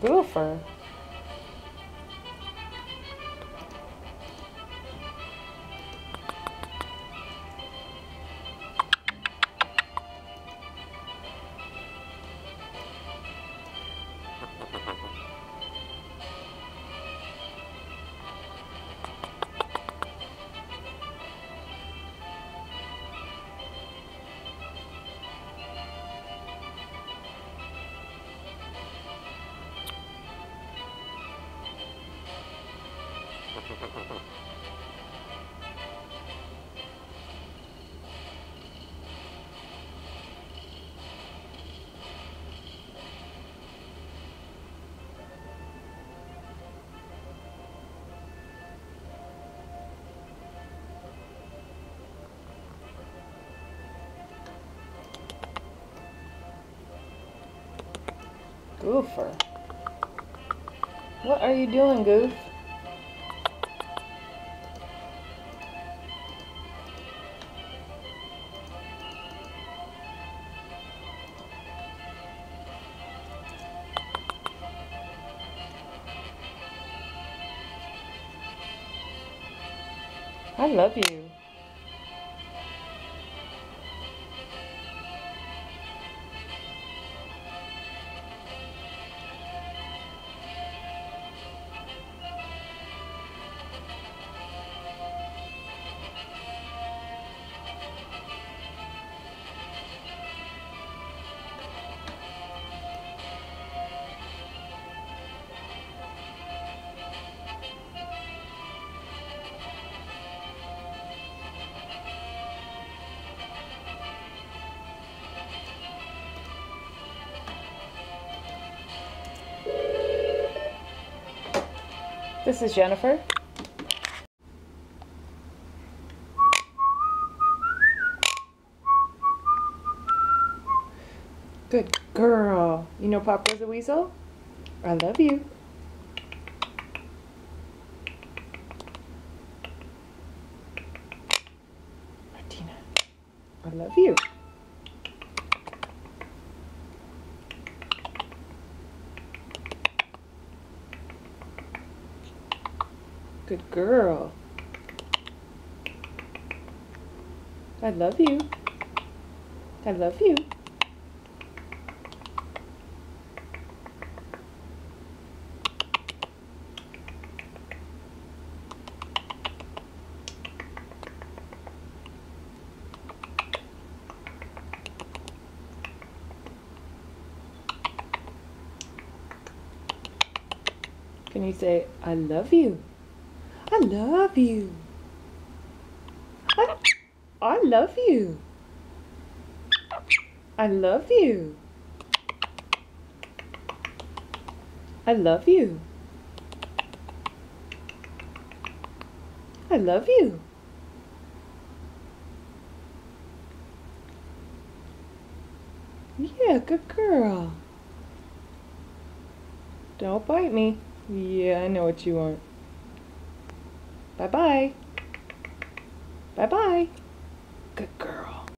Goofer. Goofer. What are you doing, Goof? I love you. This is Jennifer. Good girl. You know Pop was a weasel? I love you. Martina, I love you. Good girl. I love you. I love you. Can you say, I love you? I love you. I, I love you. I love you. I love you. I love you. Yeah, good girl. Don't bite me. Yeah, I know what you want. Bye-bye. Bye-bye. Good girl.